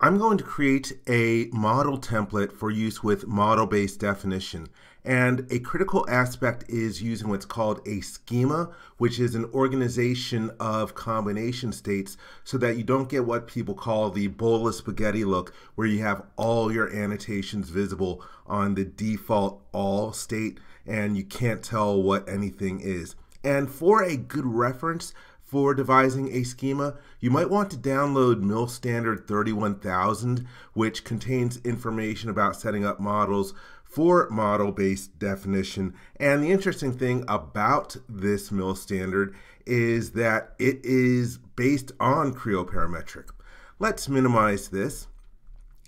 I'm going to create a model template for use with model-based definition. And a critical aspect is using what's called a schema, which is an organization of combination states so that you don't get what people call the bowl of spaghetti look, where you have all your annotations visible on the default all state and you can't tell what anything is. And for a good reference, for devising a schema, you might want to download MIL Standard 31000, which contains information about setting up models for model-based definition. And the interesting thing about this MIL standard is that it is based on Creo Parametric. Let's minimize this.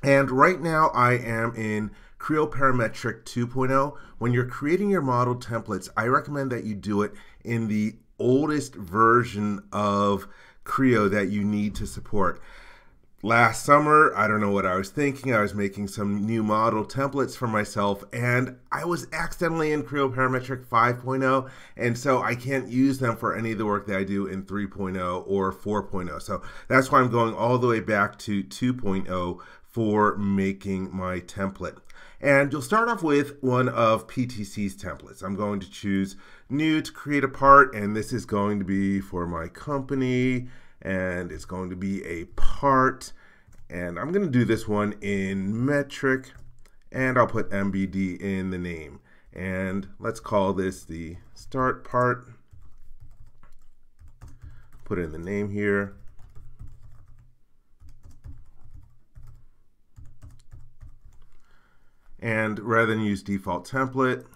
And right now I am in Creo Parametric 2.0. When you're creating your model templates, I recommend that you do it in the oldest version of Creo that you need to support. Last summer, I don't know what I was thinking. I was making some new model templates for myself, and I was accidentally in Creo Parametric 5.0, and so I can't use them for any of the work that I do in 3.0 or 4.0. So that's why I'm going all the way back to 2.0 for making my template. And you'll start off with one of PTC's templates. I'm going to choose new to create a part, and this is going to be for my company, and it's going to be a part. And I'm going to do this one in metric, and I'll put MBD in the name. And let's call this the start part. Put in the name here. And rather than use default template,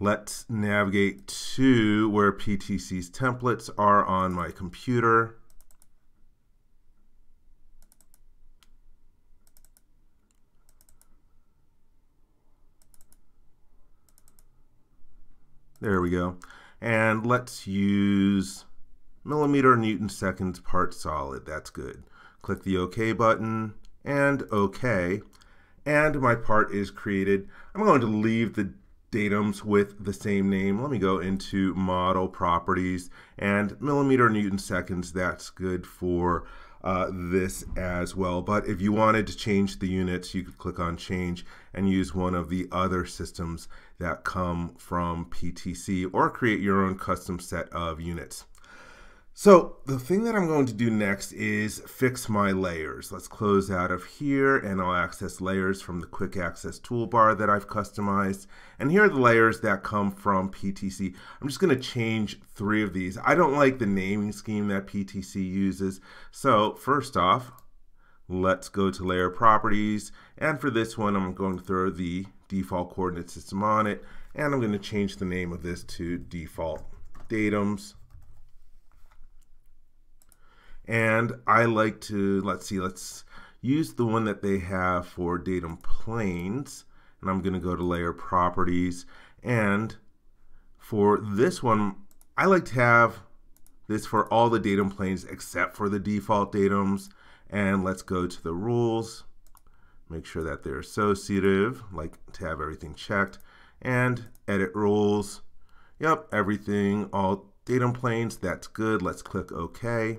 let's navigate to where PTC's templates are on my computer. There we go. And let's use millimeter newton seconds part solid. That's good. Click the OK button and OK and my part is created. I'm going to leave the datums with the same name. Let me go into model properties and millimeter newton seconds. That's good for uh, this as well. But if you wanted to change the units, you could click on change and use one of the other systems that come from PTC or create your own custom set of units. So the thing that I'm going to do next is fix my layers. Let's close out of here and I'll access layers from the quick access toolbar that I've customized. And here are the layers that come from PTC. I'm just going to change three of these. I don't like the naming scheme that PTC uses. So first off, let's go to layer properties. And for this one, I'm going to throw the default coordinate system on it. And I'm going to change the name of this to default datums and I like to, let's see, let's use the one that they have for datum planes. And I'm going to go to layer properties. And for this one, I like to have this for all the datum planes except for the default datums. And let's go to the rules. Make sure that they're associative, like to have everything checked. And edit rules. Yep, everything, all datum planes, that's good. Let's click OK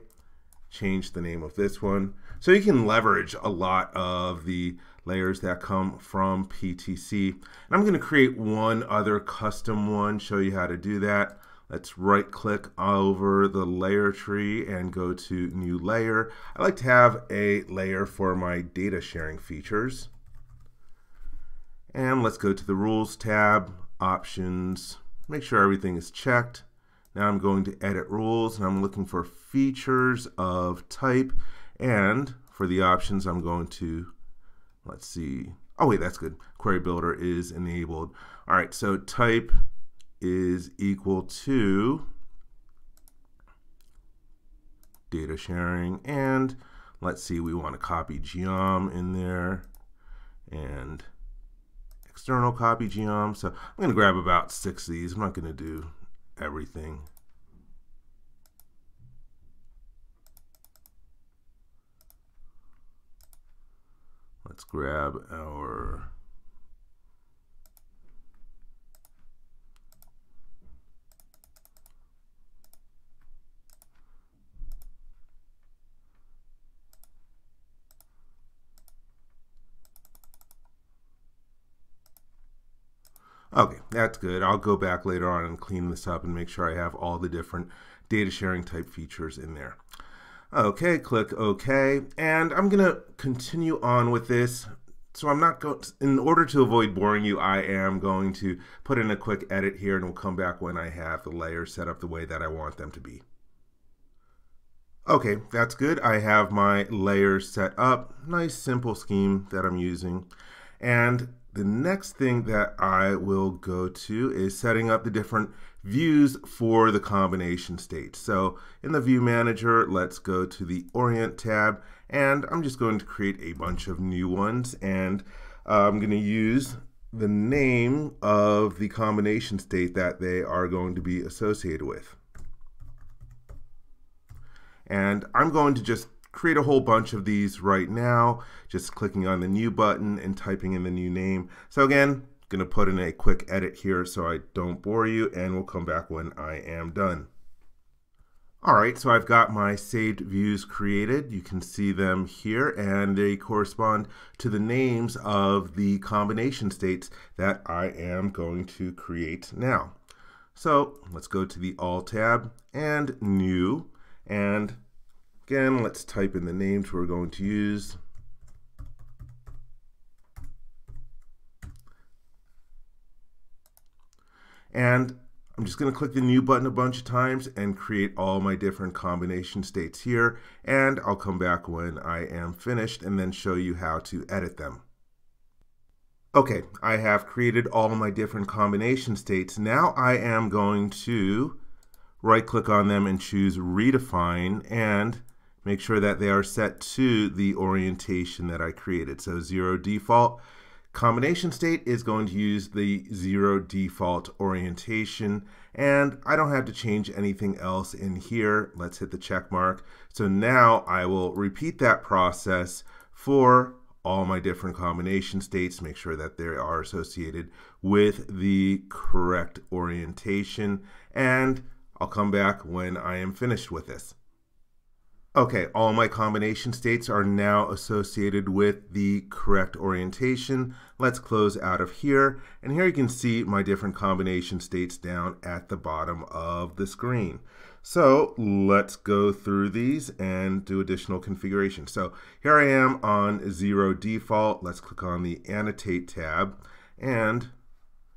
change the name of this one. So you can leverage a lot of the layers that come from PTC. And I'm going to create one other custom one, show you how to do that. Let's right click over the layer tree and go to new layer. I like to have a layer for my data sharing features. And let's go to the rules tab, options, make sure everything is checked. Now I'm going to edit rules and I'm looking for features of type and for the options I'm going to let's see. Oh wait that's good. Query builder is enabled. All right so type is equal to data sharing and let's see we want to copy geom in there and external copy geom so I'm going to grab about six of these. I'm not going to do everything. Let's grab our Okay, that's good. I'll go back later on and clean this up and make sure I have all the different data sharing type features in there. Okay, click OK, and I'm going to continue on with this. So I'm not going, in order to avoid boring you, I am going to put in a quick edit here and we'll come back when I have the layers set up the way that I want them to be. Okay, that's good. I have my layers set up. Nice simple scheme that I'm using. And the next thing that I will go to is setting up the different views for the combination state. So in the view manager, let's go to the orient tab and I'm just going to create a bunch of new ones and uh, I'm going to use the name of the combination state that they are going to be associated with. And I'm going to just create a whole bunch of these right now, just clicking on the new button and typing in the new name. So again, going to put in a quick edit here so I don't bore you and we'll come back when I am done. All right, so I've got my saved views created. You can see them here and they correspond to the names of the combination states that I am going to create now. So let's go to the All tab and New and again, let's type in the names we're going to use. And I'm just going to click the new button a bunch of times and create all my different combination states here. And I'll come back when I am finished and then show you how to edit them. Okay, I have created all my different combination states. Now I am going to right click on them and choose redefine and make sure that they are set to the orientation that I created. So zero default. Combination state is going to use the zero default orientation and I don't have to change anything else in here. Let's hit the check mark. So now I will repeat that process for all my different combination states, make sure that they are associated with the correct orientation and I'll come back when I am finished with this. Okay, all my combination states are now associated with the correct orientation. Let's close out of here. And here you can see my different combination states down at the bottom of the screen. So let's go through these and do additional configuration. So here I am on zero default. Let's click on the annotate tab and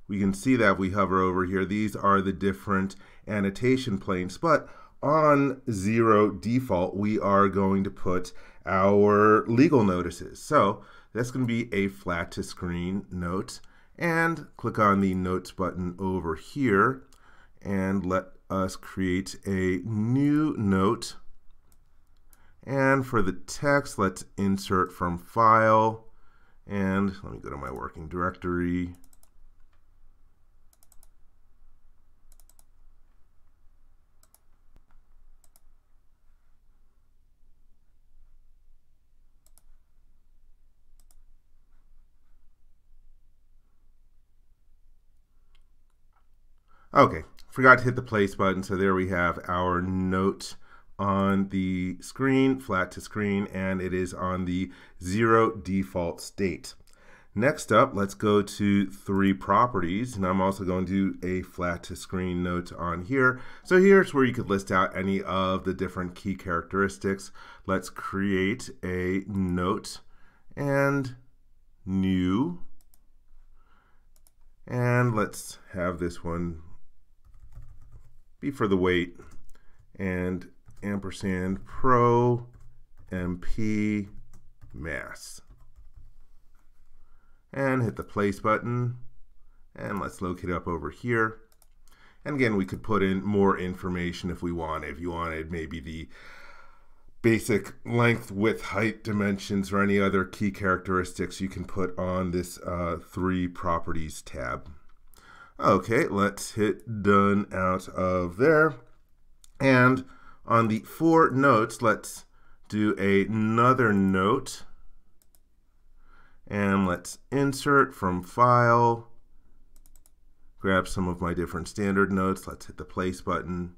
we can see that we hover over here, these are the different annotation planes, but on zero default, we are going to put our legal notices. So that's going to be a flat to screen note and click on the notes button over here and let us create a new note. And for the text, let's insert from file and let me go to my working directory Okay, forgot to hit the place button, so there we have our note on the screen, flat to screen, and it is on the zero default state. Next up, let's go to three properties, and I'm also going to do a flat to screen note on here. So here's where you could list out any of the different key characteristics. Let's create a note and new, and let's have this one B for the weight, and ampersand pro MP mass. And hit the place button, and let's locate up over here. And again, we could put in more information if we wanted. If you wanted maybe the basic length, width, height, dimensions, or any other key characteristics you can put on this uh, three properties tab. Okay, let's hit done out of there. And on the four notes, let's do another note. And let's insert from file, grab some of my different standard notes. Let's hit the place button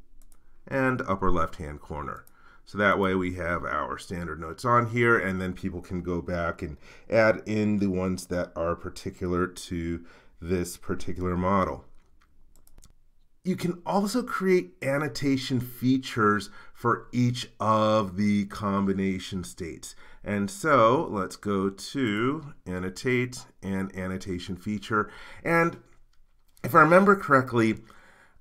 and upper left hand corner. So that way we have our standard notes on here and then people can go back and add in the ones that are particular to this particular model. You can also create annotation features for each of the combination states. And so let's go to annotate and annotation feature. And if I remember correctly,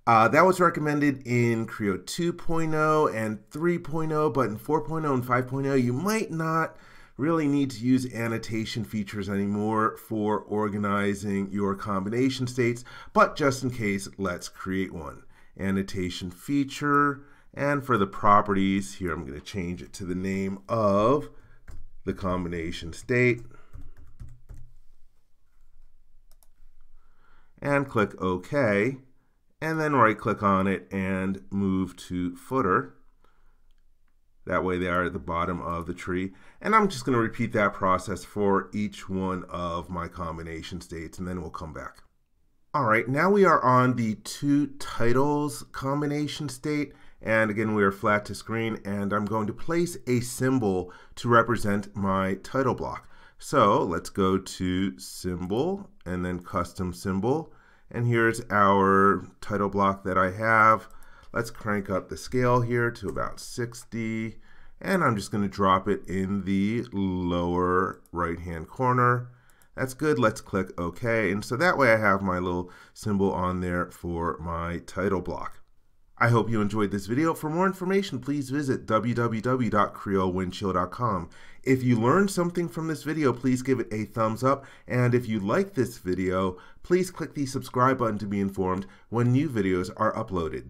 uh, that was recommended in Creo 2.0 and 3.0, but in 4.0 and 5.0, you might not really need to use annotation features anymore for organizing your combination states, but just in case, let's create one. Annotation feature, and for the properties, here I'm going to change it to the name of the combination state. And click OK, and then right click on it and move to footer. That way they are at the bottom of the tree. And I'm just going to repeat that process for each one of my combination states, and then we'll come back. All right, now we are on the two titles combination state. And again, we are flat to screen, and I'm going to place a symbol to represent my title block. So let's go to symbol and then custom symbol. And here's our title block that I have. Let's crank up the scale here to about 60. And I'm just going to drop it in the lower right hand corner. That's good. Let's click OK. And so that way I have my little symbol on there for my title block. I hope you enjoyed this video. For more information, please visit www.creowindchill.com. If you learned something from this video, please give it a thumbs up. And if you like this video, please click the subscribe button to be informed when new videos are uploaded.